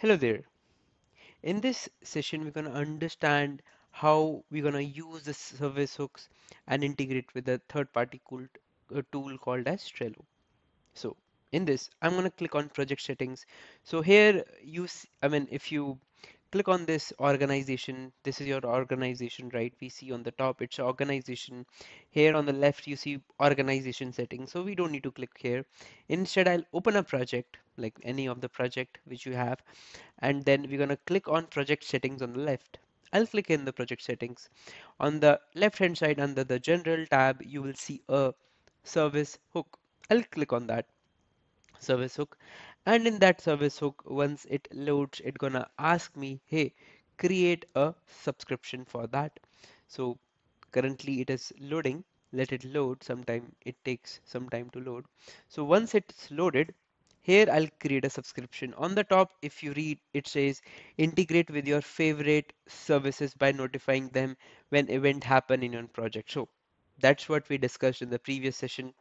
Hello there. In this session, we're going to understand how we're going to use the service hooks and integrate with a third-party cool uh, tool called as Trello. So in this, I'm going to click on project settings. So here you, I mean, if you click on this organization this is your organization right? We see on the top it's organization. Here on the left you see organization settings. So we don't need to click here. Instead I'll open a project like any of the project which you have and then we're going to click on project settings on the left. I'll click in the project settings. On the left hand side under the general tab you will see a service hook. I'll click on that service hook. And in that service hook once it loads it gonna ask me hey create a subscription for that. So currently it is loading. Let it load. Sometime it takes some time to load. So once it's loaded here I'll create a subscription. On the top if you read it says integrate with your favorite services by notifying them when event happen in your project. So that's what we discussed in the previous session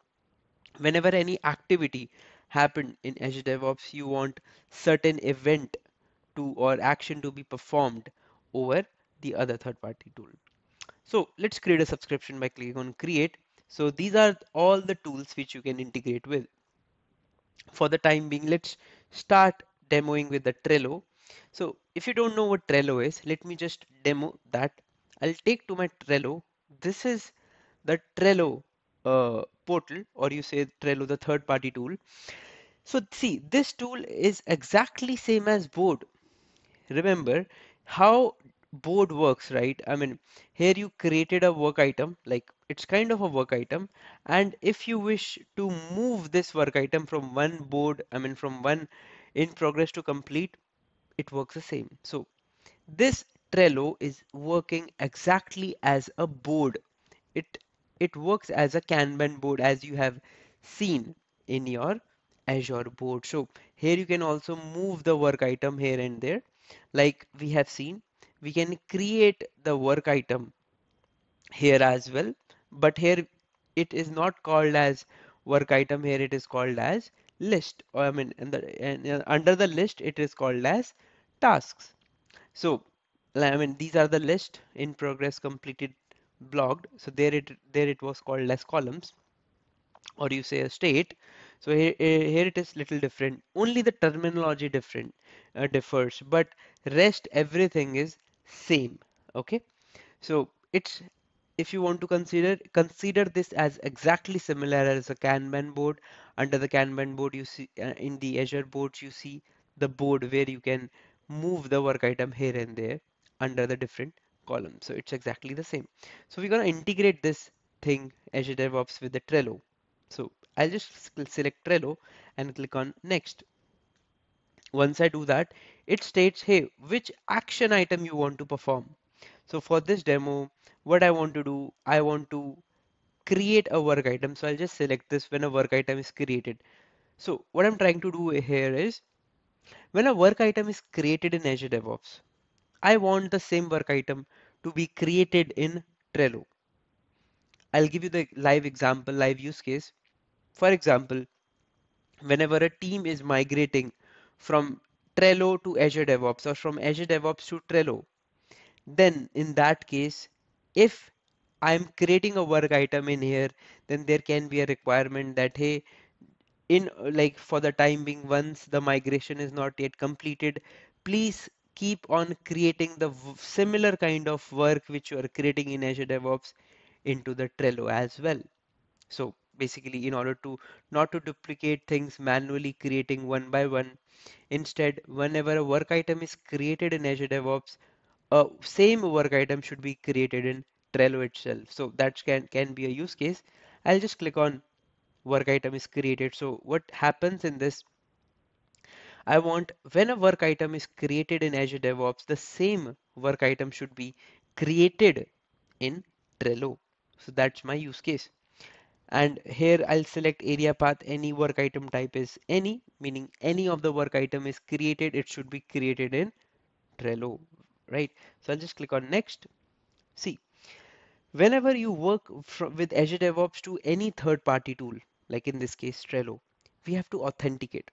whenever any activity happened in Azure DevOps, you want certain event to or action to be performed over the other third-party tool. So let's create a subscription by clicking on create. So these are all the tools which you can integrate with. For the time being, let's start demoing with the Trello. So if you don't know what Trello is, let me just demo that. I'll take to my Trello. This is the Trello uh, portal or you say Trello, the third party tool. So see, this tool is exactly same as board. Remember how board works, right? I mean, here you created a work item, like it's kind of a work item. And if you wish to move this work item from one board, I mean, from one in progress to complete, it works the same. So this Trello is working exactly as a board. It it works as a Kanban board as you have seen in your Azure board. So here you can also move the work item here and there. Like we have seen, we can create the work item here as well. But here it is not called as work item here it is called as list I mean the, under the list it is called as tasks so I mean these are the list in progress completed blocked. So there it there it was called as columns or you say a state. So here, here it is little different. Only the terminology different uh, differs but rest everything is same okay? So it's if you want to consider consider this as exactly similar as a Kanban board. Under the Kanban board you see uh, in the Azure boards you see the board where you can move the work item here and there under the different column. So it's exactly the same. So we're going to integrate this thing Azure DevOps with the Trello. So I'll just select Trello and click on next. Once I do that, it states, hey, which action item you want to perform. So for this demo, what I want to do, I want to create a work item. So I'll just select this when a work item is created. So what I'm trying to do here is when a work item is created in Azure DevOps, I want the same work item to be created in Trello. I'll give you the live example, live use case. For example, whenever a team is migrating from Trello to Azure DevOps or from Azure DevOps to Trello, then in that case, if I'm creating a work item in here, then there can be a requirement that, hey, in like for the time being, once the migration is not yet completed, please keep on creating the similar kind of work which you are creating in Azure DevOps into the Trello as well. So basically in order to not to duplicate things manually creating one by one, instead whenever a work item is created in Azure DevOps, a same work item should be created in Trello itself. So that can, can be a use case. I'll just click on work item is created. So what happens in this I want when a work item is created in Azure DevOps, the same work item should be created in Trello. So that's my use case. And here I'll select area path. Any work item type is any, meaning any of the work item is created. It should be created in Trello, right? So I'll just click on next. See, whenever you work with Azure DevOps to any third party tool, like in this case Trello, we have to authenticate.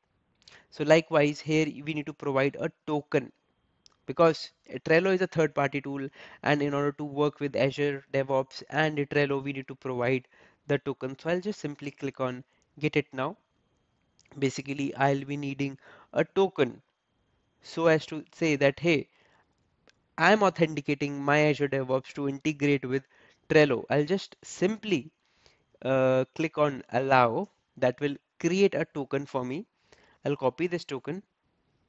So likewise here we need to provide a token because Trello is a third party tool and in order to work with Azure DevOps and Trello we need to provide the token. So I'll just simply click on get it now. Basically I'll be needing a token so as to say that hey I'm authenticating my Azure DevOps to integrate with Trello. I'll just simply uh, click on allow that will create a token for me. I'll copy this token.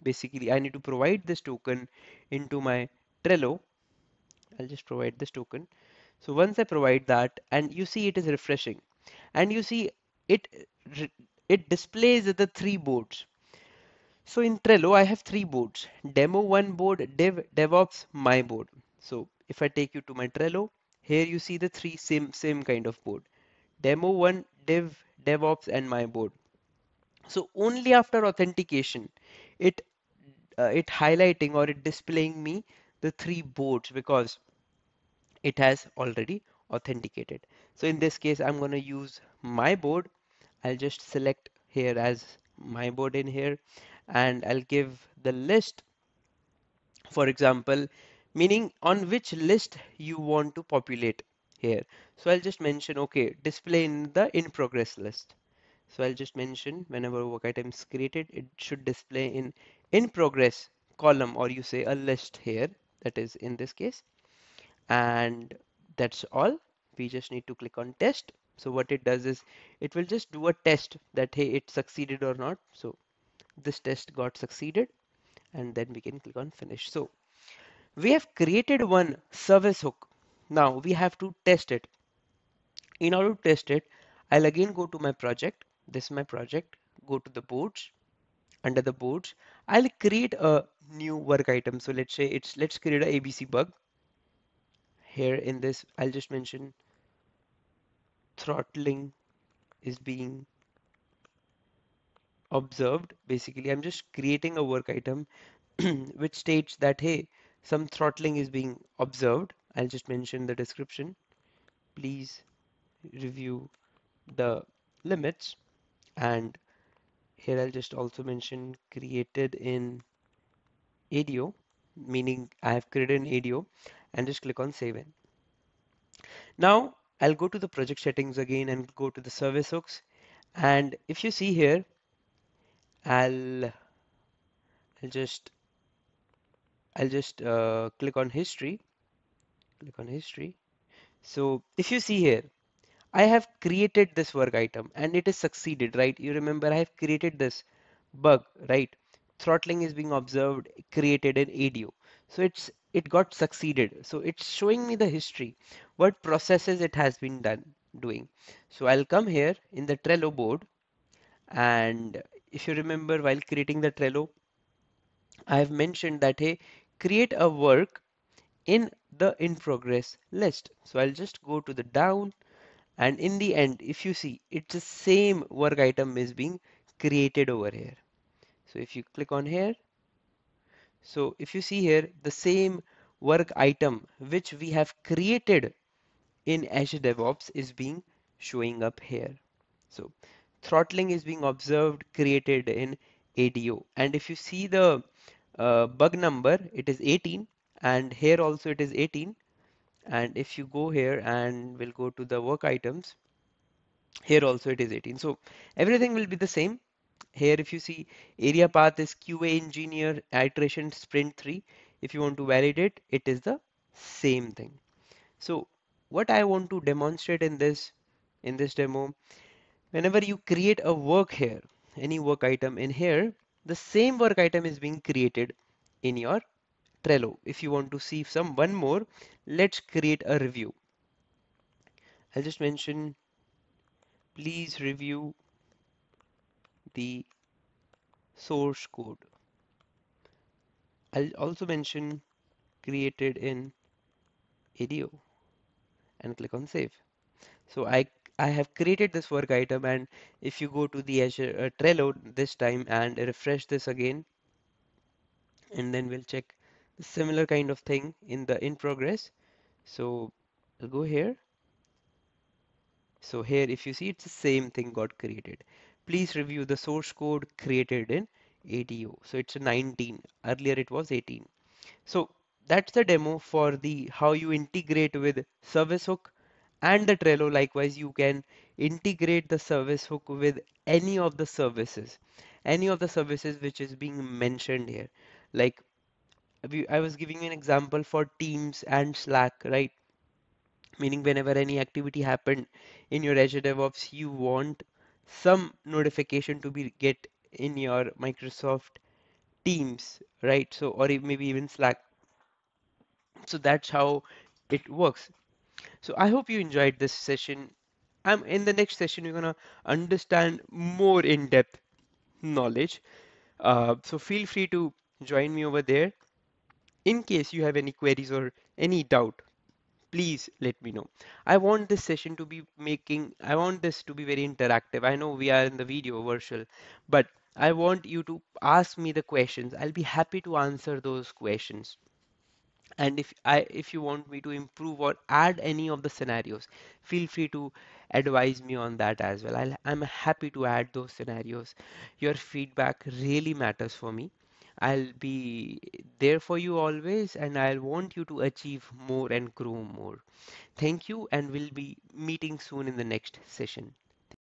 Basically, I need to provide this token into my Trello. I'll just provide this token. So once I provide that and you see it is refreshing and you see it it displays the three boards. So in Trello, I have three boards, demo one board, dev, DevOps, my board. So if I take you to my Trello, here you see the three same, same kind of board, demo one, dev, DevOps, and my board. So only after authentication, it uh, it highlighting or it displaying me the three boards because it has already authenticated. So in this case, I'm going to use my board. I'll just select here as my board in here and I'll give the list for example meaning on which list you want to populate here so I'll just mention okay display in the in progress list so I'll just mention whenever work item is created it should display in in progress column or you say a list here that is in this case and that's all we just need to click on test so what it does is it will just do a test that hey it succeeded or not so this test got succeeded and then we can click on finish. So we have created one service hook. Now we have to test it. In order to test it, I'll again go to my project. This is my project. Go to the boards. Under the boards, I'll create a new work item. So let's say it's let's create a ABC bug. Here in this, I'll just mention throttling is being observed basically i'm just creating a work item which states that hey some throttling is being observed i'll just mention the description please review the limits and here i'll just also mention created in ADO meaning I have created an ADO and just click on save in. Now I'll go to the project settings again and go to the service hooks. And if you see here I'll I'll just I'll just uh, click on history. Click on history. So if you see here I have created this work item and it is succeeded right? You remember I have created this bug right? Throttling is being observed created in ADO so it's it got succeeded. So it's showing me the history what processes it has been done doing. So I'll come here in the Trello board. And if you remember while creating the Trello, I have mentioned that hey, create a work in the in progress list. So I'll just go to the down and in the end, if you see, it's the same work item is being created over here. So if you click on here, so if you see here, the same work item which we have created in Azure DevOps is being showing up here. So throttling is being observed created in ADO. And if you see the uh, bug number, it is 18 and here also it is 18. And if you go here and we'll go to the work items, here also it is 18. So everything will be the same. Here if you see area path is QA engineer iteration sprint 3. If you want to validate, it is the same thing. So what I want to demonstrate in this in this demo whenever you create a work here, any work item in here, the same work item is being created in your Trello. If you want to see some one more, let's create a review. I'll just mention, please review the source code. I'll also mention created in ADO and click on save. So I I have created this work item and if you go to the Azure uh, Trello this time and refresh this again and then we'll check similar kind of thing in the in progress so I'll go here so here if you see it's the same thing got created please review the source code created in ADO. So it's a 19. Earlier it was 18. So that's the demo for the how you integrate with service hook and the Trello. Likewise, you can integrate the service hook with any of the services, any of the services which is being mentioned here. Like I was giving you an example for Teams and Slack, right? Meaning whenever any activity happened in your Azure DevOps, you want some notification to be get in your Microsoft Teams, right? So or maybe even Slack. So that's how it works. So I hope you enjoyed this session. I'm in the next session, we're gonna understand more in-depth knowledge. Uh, so feel free to join me over there. In case you have any queries or any doubt, please let me know. I want this session to be making, I want this to be very interactive. I know we are in the video virtual, but I want you to ask me the questions. I'll be happy to answer those questions. And if I if you want me to improve or add any of the scenarios, feel free to advise me on that as well. I'll, I'm happy to add those scenarios. Your feedback really matters for me. I'll be there for you always, and I'll want you to achieve more and grow more. Thank you, and we'll be meeting soon in the next session.